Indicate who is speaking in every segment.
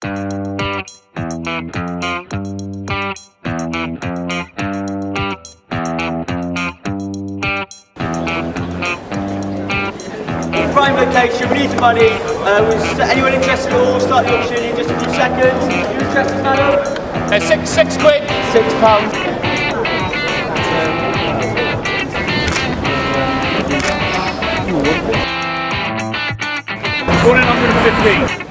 Speaker 1: Prime location, we need the money. Uh, was anyone interested at all? Start the auction in just a few seconds. You interested, madam?
Speaker 2: Uh, six, six quid.
Speaker 1: Six pounds.
Speaker 2: One 115.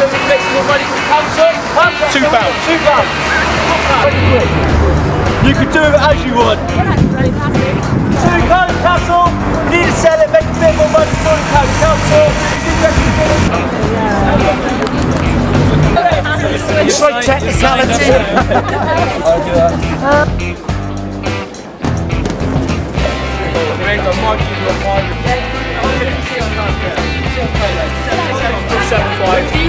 Speaker 1: Council says it makes more money council.
Speaker 2: Two pounds.
Speaker 1: Two pounds. You can do it as you want. Two pounds, council. We need to sell it, make a bit more money for the council. It's like technicality.
Speaker 2: Seven five.